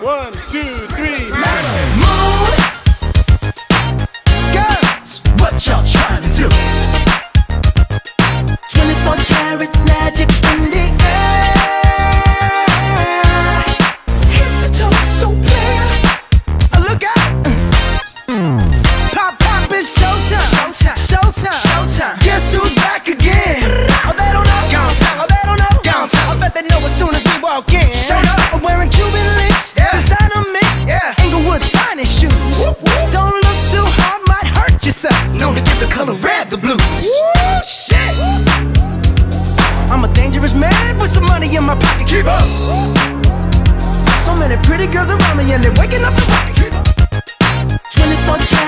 One, two, three. Moon. Girls, what y'all trying to do? 24 karat Wearing Cuban links. Yeah. Designer mix. Yeah. Finest shoes. Don't look too hard, might hurt yourself. Known to give the color red the blues. Woo, shit. I'm a dangerous man with some money in my pocket. Keep up. So many pretty girls around me and they're waking up the rocket. 24 karat magic in the